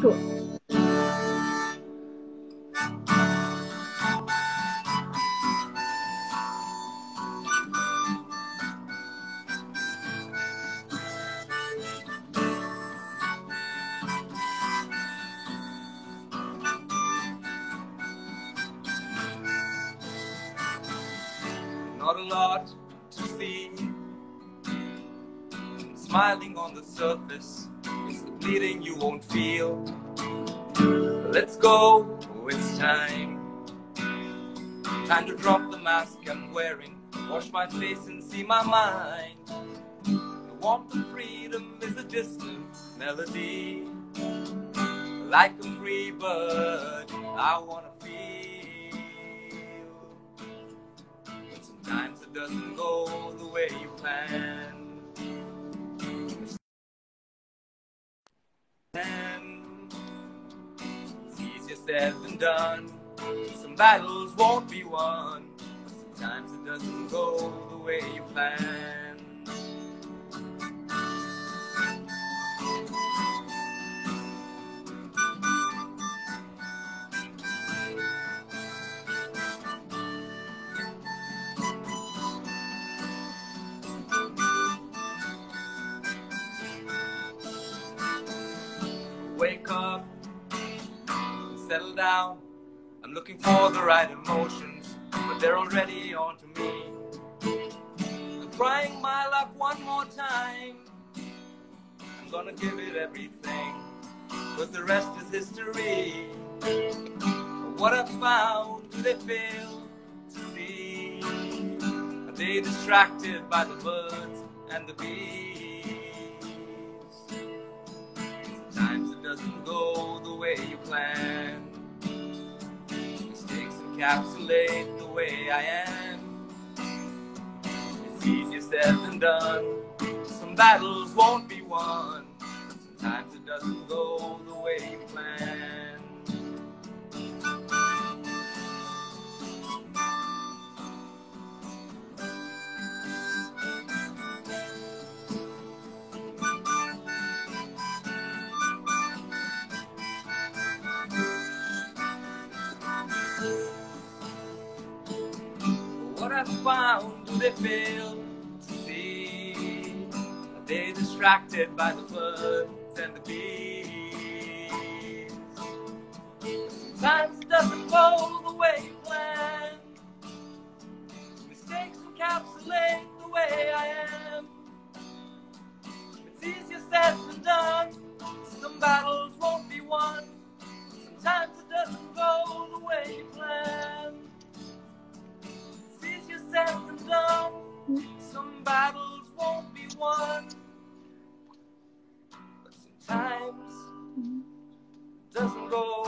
Not a lot to see. Smiling on the surface, bleeding you won't feel. Let's go, it's time. Time to drop the mask I'm wearing, wash my face and see my mind. The warmth of freedom is a distant melody. Like a free bird, I wanna feel. But sometimes it doesn't go the way you plan. Said than done. Some battles won't be won. But sometimes it doesn't go the way you plan. Settle down. I'm looking for the right emotions, but they're already onto me. I'm trying my luck one more time. I'm gonna give it everything, cause the rest is history. What I found, do they fail to see? Are they distracted by the birds and the bees? Encapsulate the way I am. It's easier said than done. Some battles won't be won. Sometimes it doesn't go the way you. What I found, they fail to see? Are they distracted by the birds and the bees? Sometimes it doesn't go the way you plan. Mistakes encapsulate the way I am. It's easier said than done. Some battles won't be won. Sometimes it doesn't go the way you plan. Said than done. Some battles won't be won. But sometimes it doesn't go